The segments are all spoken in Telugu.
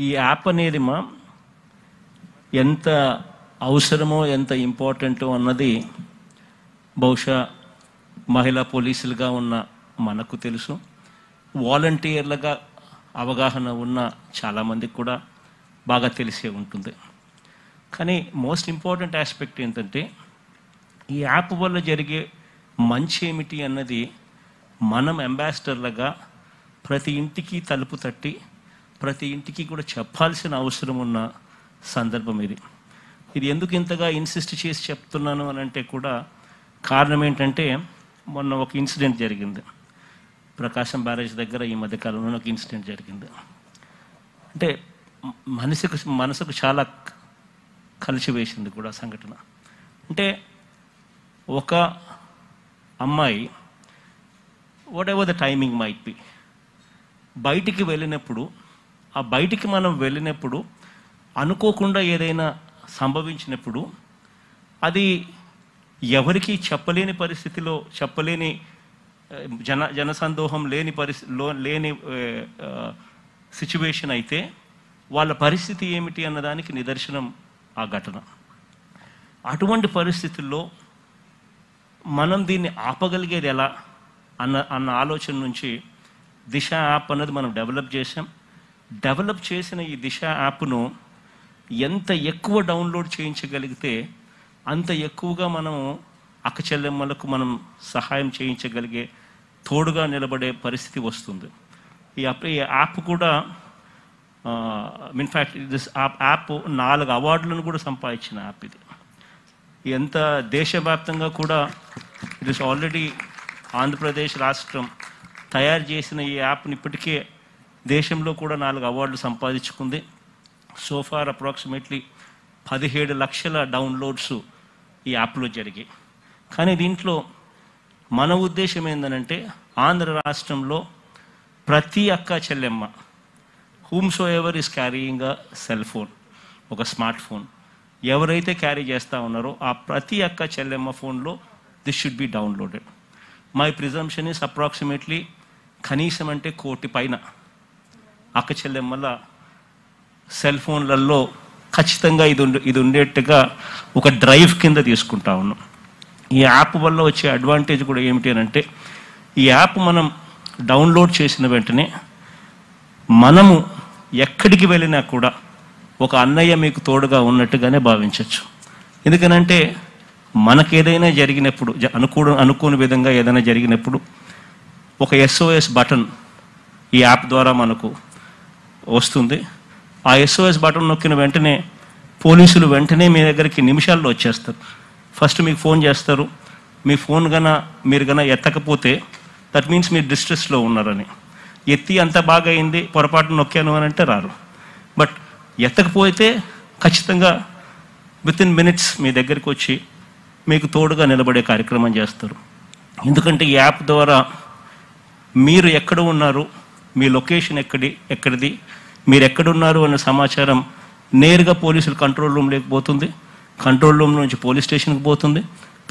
ఈ యాప్ అనేది మా ఎంత అవసరమో ఎంత ఇంపార్టెంటో అన్నది బహుశా మహిళా పోలీసులుగా ఉన్న మనకు తెలుసు. వాలంటీర్లుగా అవగాహన ఉన్న చాలామందికి కూడా బాగా తెలిసే ఉంటుంది. కానీ మోస్ట్ ఇంపార్టెంట్ ఆస్పెక్ట్ ఏంటంటే ఈ యాప్ వల్ల జరిగే మంచి ఏమిటి అన్నది మనం అంబాసిడర్లుగా ప్రతి ఇంటికి తలుపు తట్టి ప్రతి ఇంటికి కూడా చెప్పాల్సిన అవసరం ఉన్న సందర్భం ఇది. ఇది ఎందుకు ఇంతగా ఇన్సిస్ట్ చేసి చెప్తున్నాను అని అంటే కూడా కారణం ఏంటంటే మొన్న ఒక ఇన్సిడెంట్ జరిగింది. ప్రకాశం బ్యారేజ్ దగ్గర ఈ మధ్యకాలంలో ఒక ఇన్సిడెంట్ జరిగింది. అంటే మనసుకు మనసుకు చాలా కలిసివేసింది కూడా సంఘటన. అంటే ఒక అమ్మాయి whatever the timing might be బయటికి వెళ్ళినప్పుడు ఆ బయటికి మనం వెళ్ళినప్పుడు అనుకోకుండా ఏదైనా సంభవించినప్పుడు అది ఎవరికి చెప్పలేని పరిస్థితిలో చెప్పలేని జన జనసందోహం లేని పరిస్థితిలో లేని సిచ్యువేషన్ అయితే వాళ్ళ పరిస్థితి ఏమిటి అన్నదానికి నిదర్శనం ఆ ఘటన. అటువంటి పరిస్థితుల్లో మనం దీన్ని ఆపగలిగేది ఎలా అన్న అన్న ఆలోచన నుంచి దిశ యాప్ అన్నది మనం డెవలప్ చేసాం డెవలప్ చేసిన ఈ దిశ యాప్ను ఎంత ఎక్కువ డౌన్లోడ్ చేయించగలిగితే అంత ఎక్కువగా మనం అక్కచెల్లెమ్మలకు మనం సహాయం చేయించగలిగే తోడుగా నిలబడే పరిస్థితి వస్తుంది. ఈ యాప్ ఈ యాప్ కూడా ఇన్ఫ్యాక్ట్ దిస్ యాప్ నాలుగు అవార్డులను కూడా సంపాదించిన యాప్ ఇది. ఎంత దేశవ్యాప్తంగా కూడా ఇట్ ఇస్ ఆల్రెడీ ఆంధ్రప్రదేశ్ రాష్ట్రం తయారు చేసిన ఈ యాప్ని ఇప్పటికే దేశంలో కూడా నాలుగు అవార్డులు సంపాదించుకుంది. సోఫార్ అప్రాక్సిమేట్లీ పదిహేడు లక్షల డౌన్లోడ్స్ ఈ యాప్లో జరిగాయి. కానీ దీంట్లో మన ఉద్దేశం ఏంటంటే ఆంధ్ర రాష్ట్రంలో ప్రతి అక్క చెల్లెమ్మ whomsoever is carrying a cell phone ఒక స్మార్ట్ ఫోన్ ఎవరైతే క్యారీ చేస్తూ ఉన్నారో ఆ ప్రతి అక్క చెల్లెమ్మ ఫోన్లో this should be downloaded my presumption is approximately కనీసం అంటే కోటి పైన. అక్క చెల్లెమ్మల సెల్ ఫోన్లలో ఖచ్చితంగా ఇది ఉండే ఇది ఉండేట్టుగా ఒక డ్రైవ్ కింద తీసుకుంటా ఉన్నాం. ఈ యాప్ వల్ల వచ్చే అడ్వాంటేజ్ కూడా ఏమిటి అని అంటే ఈ యాప్ మనం డౌన్లోడ్ చేసిన వెంటనే మనము ఎక్కడికి వెళ్ళినా కూడా ఒక అన్నయ్య మీకు తోడుగా ఉన్నట్టుగానే భావించవచ్చు ఎందుకనంటే మనకేదైనా ఏదైనా జరిగినప్పుడు జ- అనుకూడ అనుకోని విధంగా ఏదైనా జరిగినప్పుడు ఒక ఎస్ఓఎస్ బటన్ ఈ యాప్ ద్వారా మనకు వస్తుంది. ఆ ఎస్ఓఎస్ బటన్ నొక్కిన వెంటనే పోలీసులు వెంటనే మీ దగ్గరికి నిమిషాల్లో వచ్చేస్తారు. ఫస్ట్ మీకు ఫోన్ చేస్తారు. మీ ఫోన్ గన మీరు గన ఎత్తకపోతే దట్ మీన్స్ మీరు డిస్ట్రెస్లో ఉన్నారని. ఎత్తి అంత బాగా అయింది పొరపాటు నొక్కాను అని అంటే రారు. బట్ ఎత్తకపోతే ఖచ్చితంగా విత్ ఇన్ మినిట్స్ మీ దగ్గరికి వచ్చి మీకు తోడుగా నిలబడే కార్యక్రమం చేస్తారు. ఎందుకంటే ఈ యాప్ ద్వారా మీరు ఎక్కడ ఉన్నారు మీ లొకేషన్ ఎక్కడి ఎక్కడిది మీరు ఎక్కడున్నారు అనే సమాచారం నేరుగా పోలీసులు కంట్రోల్ రూమ్లోకి పోతుంది. కంట్రోల్ రూమ్ నుంచి పోలీస్ స్టేషన్కి పోతుంది.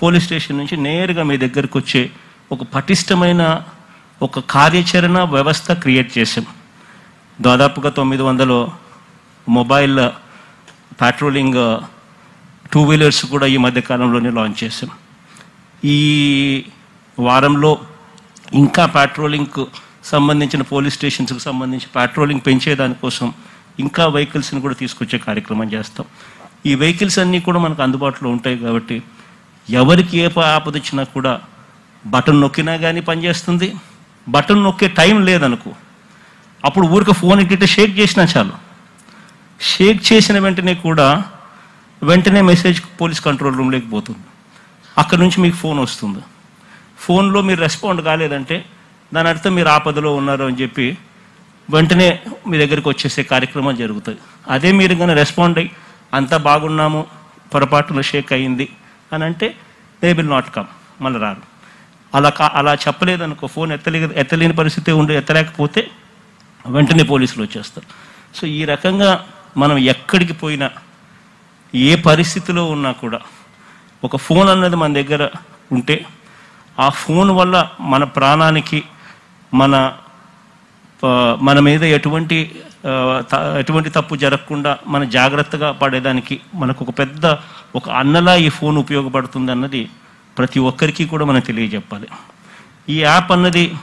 పోలీస్ స్టేషన్ నుంచి నేరుగా మీ దగ్గరకు వచ్చే ఒక పటిష్టమైన ఒక కార్యాచరణ వ్యవస్థ క్రియేట్ చేసాం దాదాపుగా తొమ్మిది వందలు మొబైల్ పాట్రోలింగ్ టూ వీలర్స్ కూడా ఈ మధ్యకాలంలోనే లాంచ్ చేసాం ఈ వారంలో ఇంకా పాట్రోలింగ్కు సంబంధించిన పోలీస్ స్టేషన్స్కి సంబంధించి పెట్రోలింగ్ పెంచేదానికోసం ఇంకా వెహికల్స్ని కూడా తీసుకొచ్చే కార్యక్రమం చేస్తాం. ఈ వెహికల్స్ అన్నీ కూడా మనకు అందుబాటులో ఉంటాయి కాబట్టి ఎవరికి ఏ ఆపద వచ్చినా కూడా బటన్ నొక్కినా కానీ పనిచేస్తుంది. బటన్ నొక్కే టైం లేదనుకో అప్పుడు ఊరికి ఫోన్ ఇట్టే షేక్ చేసినా చాలు. షేక్ చేసిన వెంటనే కూడా వెంటనే మెసేజ్ పోలీస్ కంట్రోల్ రూమ్లోకి పోతుంది. అక్కడ నుంచి మీకు ఫోన్ వస్తుంది. ఫోన్లో మీరు రెస్పాండ్ కాలేదంటే దాని అర్థం మీరు ఆపదలో ఉన్నారు అని చెప్పి వెంటనే మీ దగ్గరికి వచ్చేసే కార్యక్రమం జరుగుతుంది. అదే మీరు కానీ రెస్పాండ్ అయ్యి అంతా బాగున్నాము పొరపాటున షేక్ అయింది అని అంటే దే విల్ నాట్ కమ్ మళ్ళీ రారు. అలా కా అలా చెప్పలేదనుకో ఫోన్ ఎత్తలే ఎత్తలేని పరిస్థితి ఉండి ఎత్తలేకపోతే వెంటనే పోలీసులు వచ్చేస్తారు. సో ఈ రకంగా మనం ఎక్కడికి పోయినా ఏ పరిస్థితిలో ఉన్నా కూడా ఒక ఫోన్ అన్నది మన దగ్గర ఉంటే ఆ ఫోన్ వల్ల మన ప్రాణానికి మన మన మీద ఎటువంటి ఎటువంటి తప్పు జరగకుండా మన జాగ్రత్తగా పడేదానికి మనకు ఒక పెద్ద ఒక అన్నలా ఈ ఫోన్ ఉపయోగపడుతుంది అన్నది ప్రతి ఒక్కరికి కూడా మనం తెలియజెప్పాలి. ఈ యాప్ అన్నది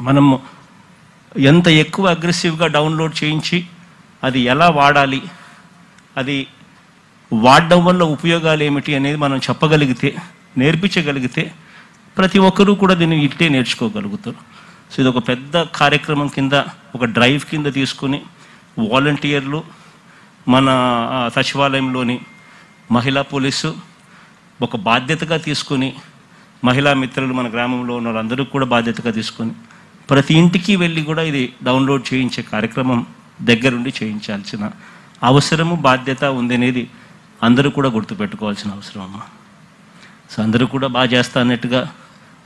మనము ఎంత ఎక్కువ అగ్రెసివ్గా డౌన్లోడ్ చేయించి అది ఎలా వాడాలి అది వాడడం వల్ల ఉపయోగాలు ఏమిటి అనేది మనం చెప్పగలిగితే నేర్పించగలిగితే ప్రతి ఒక్కరూ కూడా దీన్ని ఇట్టే నేర్చుకోగలుగుతారు. సో ఇది ఒక పెద్ద కార్యక్రమం కింద ఒక డ్రైవ్ కింద తీసుకుని వాలంటీర్లు మన సచివాలయంలోని మహిళా పోలీసు ఒక బాధ్యతగా తీసుకుని మహిళా మిత్రులు మన గ్రామంలో ఉన్న వాళ్ళందరూ కూడా బాధ్యతగా తీసుకొని ప్రతి ఇంటికి వెళ్ళి కూడా ఇది డౌన్లోడ్ చేయించే కార్యక్రమం దగ్గరుండి చేయించాల్సిన అవసరము బాధ్యత ఉంది అనేది అందరూ కూడా గుర్తుపెట్టుకోవాల్సిన అవసరం అమ్మా. సో అందరూ కూడా బాగా చేస్తా అన్నట్టుగా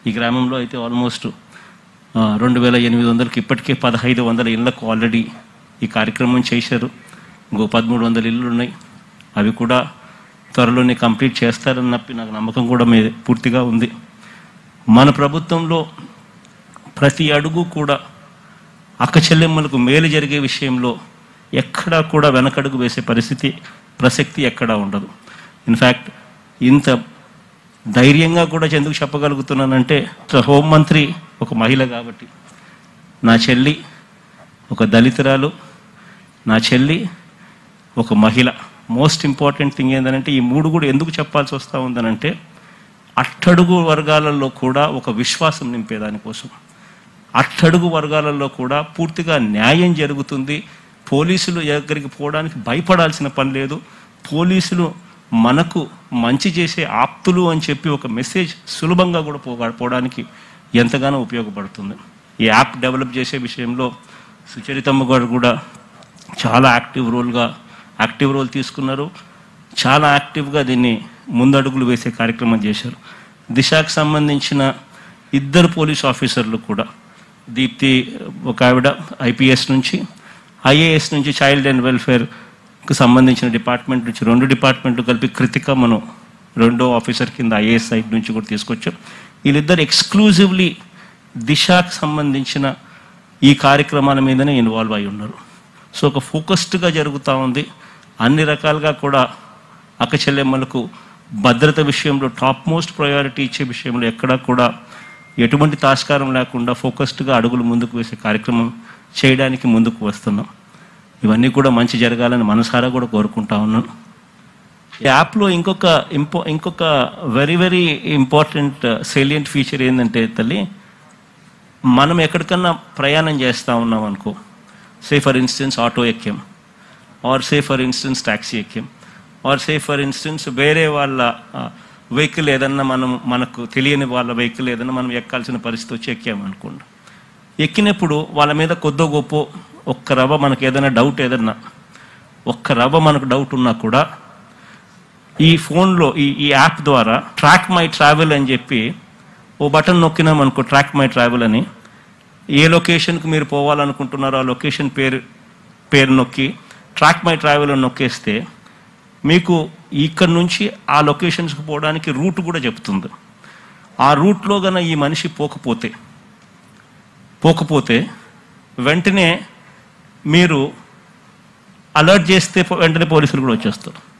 ఈ గ్రామంలో అయితే ఆల్మోస్ట్ రెండు వేల ఎనిమిది వందలకి ఇప్పటికే పదహైదు వందల ఇళ్ళకు ఆల్రెడీ ఈ కార్యక్రమం చేశారు. ఇంకో పదమూడు వందల ఇళ్ళు ఉన్నాయి. అవి కూడా త్వరలోనే కంప్లీట్ చేస్తారన్నప్పి నాకు నమ్మకం కూడా మీ పూర్తిగా ఉంది. మన ప్రభుత్వంలో ప్రతి అడుగు కూడా అక్క చెల్లెమ్మలకు మేలు జరిగే విషయంలో ఎక్కడా కూడా వెనకడుగు వేసే పరిస్థితి ప్రసక్తి ఎక్కడా ఉండదు. ఇన్ఫ్యాక్ట్ ఇంత ధైర్యంగా కూడా ఎందుకు చెప్పగలుగుతున్నానంటే హోంమంత్రి ఒక మహిళ కాబట్టి. నా చెల్లి ఒక దళితురాలు. నా చెల్లి ఒక మహిళ. మోస్ట్ ఇంపార్టెంట్ థింగ్ ఏంటంటే ఈ మూడు కూడా ఎందుకు చెప్పాల్సి వస్తూ ఉందనంటే అట్టడుగు వర్గాలలో కూడా ఒక విశ్వాసం నింపేదానికోసం. అట్టడుగు వర్గాలలో కూడా పూర్తిగా న్యాయం జరుగుతుంది. పోలీసులు దగ్గరికి పోవడానికి భయపడాల్సిన పని లేదు. పోలీసులు మనకు మంచి చేసే ఆప్తులు అని చెప్పి ఒక మెసేజ్ సులభంగా కూడా పోగా పోవడానికి ఎంతగానో ఉపయోగపడుతుంది. ఈ యాప్ డెవలప్ చేసే విషయంలో సుచరితమ్మ గారు కూడా చాలా యాక్టివ్ రోల్గా యాక్టివ్ రోల్ తీసుకున్నారు. చాలా యాక్టివ్గా దీన్ని ముందడుగులు వేసే కార్యక్రమం చేశారు. దిశకు సంబంధించిన ఇద్దరు పోలీస్ ఆఫీసర్లు కూడా దీప్తి ఒక ఆవిడ ఐపీఎస్ నుంచి ఐఏఎస్ నుంచి చైల్డ్ అండ్ వెల్ఫేర్కి సంబంధించిన డిపార్ట్మెంట్ నుంచి రెండు డిపార్ట్మెంట్లు కలిపి కృతిక మనం రెండో ఆఫీసర్ కింద ఐఏఎస్ సైడ్ నుంచి కూడా తీసుకొచ్చాం. వీళ్ళిద్దరు ఎక్స్క్లూజివ్లీ దిశకు సంబంధించిన ఈ కార్యక్రమాల మీదనే ఇన్వాల్వ్ అయి ఉన్నారు. సో ఒక ఫోకస్డ్గా జరుగుతూ ఉంది. అన్ని రకాలుగా కూడా అక్క చెల్లెమ్మలకు భద్రత విషయంలో టాప్ మోస్ట్ ప్రయారిటీ ఇచ్చే విషయంలో ఎక్కడా కూడా ఎటువంటి తాస్కారం లేకుండా ఫోకస్డ్గా అడుగులు ముందుకు వేసే కార్యక్రమం చేయడానికి ముందుకు వస్తున్నాం. ఇవన్నీ కూడా మంచి జరగాలని మనసారా కూడా కోరుకుంటా ఉన్నాను యాప్లో ఇంకొక ఇంపో ఇంకొక very very important salient feature ఏంటంటే తల్లి మనం ఎక్కడికన్నా ప్రయాణం చేస్తూ ఉన్నాం అనుకో say for instance auto ఎక్కాం or say for instance taxi ఎక్కాం or say for instance వేరే వాళ్ళ వెహికల్ ఏదన్నా మనం మనకు తెలియని వాళ్ళ వెహికల్ ఏదన్నా మనం ఎక్కాల్సిన పరిస్థితి వచ్చి ఎక్కామనుకోండి ఎక్కినప్పుడు వాళ్ళ మీద కొద్దో గొప్ప ఒక్క రవ్వ మనకు ఏదైనా డౌట్ ఏదన్నా ఒక్క రవ్వ మనకు డౌట్ ఉన్నా కూడా ఈ ఫోన్లో ఈ ఈ యాప్ ద్వారా ట్రాక్ మై ట్రావెల్ అని చెప్పి ఓ బటన్ నొక్కినాం అనుకో ట్రాక్ మై ట్రావెల్ అని. ఏ లొకేషన్కి మీరు పోవాలనుకుంటున్నారో ఆ లొకేషన్ పేరు పేరు నొక్కి ట్రాక్ మై ట్రావెల్ అని నొక్కేస్తే మీకు ఇక్కడ నుంచి ఆ లొకేషన్స్కి పోవడానికి రూట్ కూడా చెప్తుంది. ఆ రూట్లో గన ఈ మనిషి పోకపోతే పోకపోతే వెంటనే మీరు అలర్ట్ చేస్తే వెంటనే పోలీసులు కూడా వచ్చేస్తారు.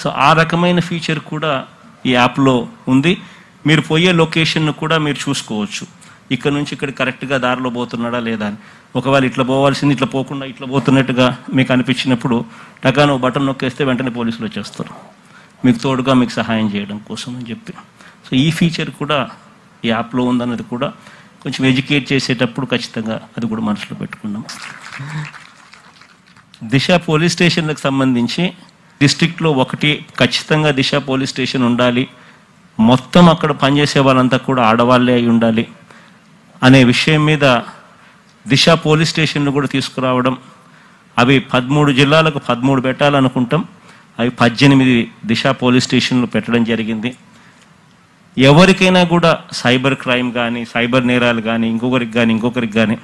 సో ఆ రకమైన ఫీచర్ కూడా ఈ యాప్లో ఉంది. మీరు పోయే లొకేషన్ను కూడా మీరు చూసుకోవచ్చు. ఇక్కడ నుంచి ఇక్కడ కరెక్ట్గా దారిలో పోతున్నాడా లేదా అని. ఒకవేళ ఇట్లా పోవాల్సింది ఇట్లా పోకుండా ఇట్లా పోతున్నట్టుగా మీకు అనిపించినప్పుడు టకాను బటన్ నొక్కేస్తే వెంటనే పోలీసులు వచ్చేస్తారు. మీకు తోడుగా మీకు సహాయం చేయడం కోసం అని చెప్పి. సో ఈ ఫీచర్ కూడా ఈ యాప్లో ఉందన్నది కూడా కొంచెం ఎడ్యుకేట్ చేసేటప్పుడు ఖచ్చితంగా అది కూడా మనసులో పెట్టుకున్నాం దిశ పోలీస్ స్టేషన్లకు సంబంధించి డిస్టిక్లో ఒకటి ఖచ్చితంగా దిశ పోలీస్ స్టేషన్ ఉండాలి. మొత్తం అక్కడ పనిచేసే వాళ్ళంతా కూడా ఆడవాళ్ళే అయి ఉండాలి అనే విషయం మీద దిశ పోలీస్ స్టేషన్ను కూడా తీసుకురావడం అవి పదమూడు జిల్లాలకు పదమూడు పెట్టాలనుకుంటాం. అవి పద్దెనిమిది దిశ పోలీస్ స్టేషన్లు పెట్టడం జరిగింది. ఎవరికైనా కూడా సైబర్ క్రైమ్ కానీ సైబర్ నేరాలు కానీ ఇంకొకరికి కానీ ఇంకొకరికి కానీ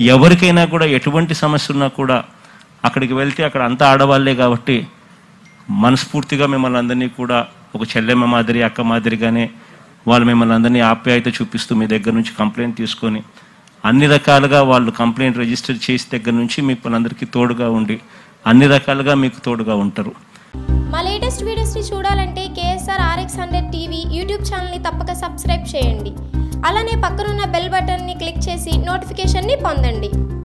ఎవరికైనా కూడా ఎటువంటి సమస్య ఉన్నా కూడా అక్కడికి వెళ్తే అక్కడ అంతా ఆడవాళ్ళే కాబట్టి మనస్ఫూర్తిగా మిమ్మల్ని అందరినీ కూడా ఒక చెల్లెమ్మ మాదిరి అక్క మాదిరిగానే వాళ్ళు మిమ్మల్ని అందరినీ ఆప్యాయత చూపిస్తూ మీ దగ్గర నుంచి కంప్లైంట్ తీసుకొని అన్ని రకాలుగా వాళ్ళు కంప్లైంట్ రిజిస్టర్ చేసి దగ్గర నుంచి మీకు అందరికీ తోడుగా ఉండి అన్ని రకాలుగా మీకు తోడుగా ఉంటారు. మా లేటెస్ట్ వీడియోస్ని చూడాలంటే KSR RX hundred TV YouTube ఛానల్ని తప్పక సబ్స్క్రైబ్ చేయండి. అలానే పక్కనున్న బెల్ బటన్ని క్లిక్ చేసి నోటిఫికేషన్ని పొందండి.